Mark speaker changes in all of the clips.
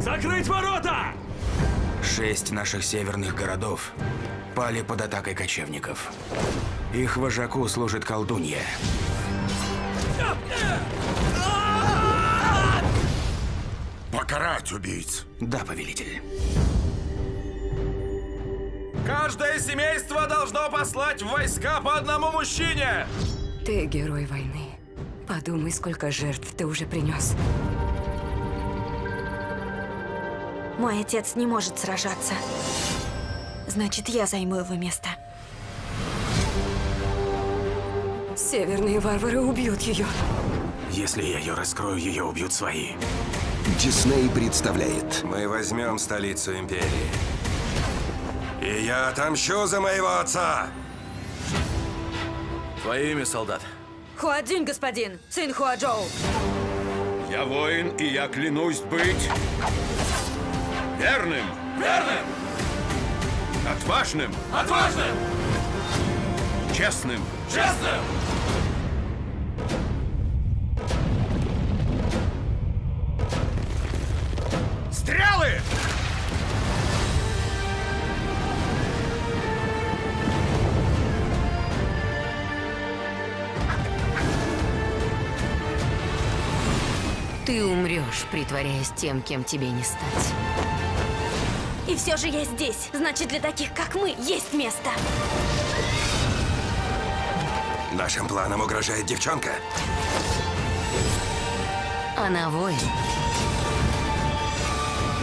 Speaker 1: Закрыть ворота!
Speaker 2: Шесть наших северных городов пали под атакой кочевников. Их вожаку служит колдунья.
Speaker 3: Покарать убийц.
Speaker 2: Да, повелитель.
Speaker 1: Каждое семейство должно послать в войска по одному мужчине!
Speaker 4: Ты герой войны. Подумай, сколько жертв ты уже принес.
Speaker 5: Мой отец не может сражаться. Значит, я займу его место.
Speaker 4: Северные варвары убьют ее.
Speaker 2: Если я ее раскрою, ее убьют свои.
Speaker 6: Дисней представляет
Speaker 3: Мы возьмем столицу империи. И я отомщу за моего отца.
Speaker 1: Твое имя, солдат?
Speaker 5: Хуадзинь, господин, сын Хуаджоу.
Speaker 1: Я воин, и я клянусь быть верным, верным, отважным, отважным, честным, честным. Стрелы!
Speaker 4: Ты умрешь, притворяясь тем, кем тебе не стать.
Speaker 5: И все же я здесь. Значит, для таких, как мы, есть место.
Speaker 3: Нашим планам угрожает девчонка.
Speaker 4: Она воин.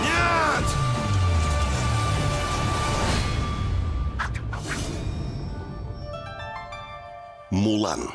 Speaker 3: Нет!
Speaker 6: «Мулан».